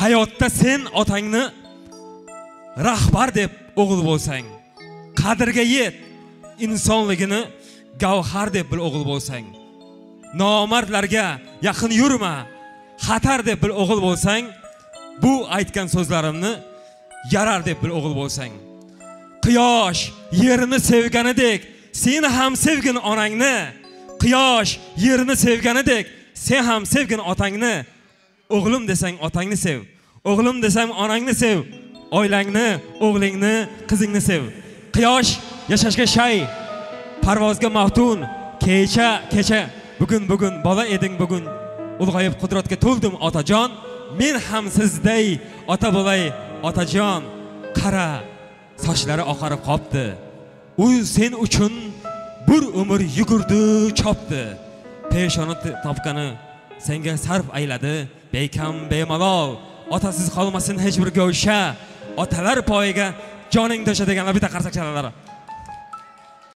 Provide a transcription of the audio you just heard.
hayotda sen otangni rahbar deb o'g'il bo'lsang qadrga yet insonligini gavhar deb bil o'g'il bo'lsang nomardlarga yaqin yurma xatar deb bil o'g'il bo'lsang bu aytgan so'zlarimni yarar deb bil o'g'il bo'lsang. Quyosh yerni sevganidek sen ham sevgin onangni. Quyosh yerni sevganidek sen ham sevgin otangni. O'g'lim desang otangni sev. O'g'lim desang onangni sev. Oilangni o'g'lingni qizingni sev. Quyosh yashashga shay. Parvozga maftun. Kecha kecha. Bugun bugun. Bola eding bugun. Ulg'ayib qudratga to'ldim otajon. Men ham sizday ota bo'lay otajon. Qara sochlari oqarib qolibdi u sen uchun bir umr yugurdi chopdi. Peshona t- topgani senga sarf ayladi. Bekam bemalol otasiz qolmasin hech bir go'sha. Otalar poyiga joning to'sha deganlar bitta qarsak chalalari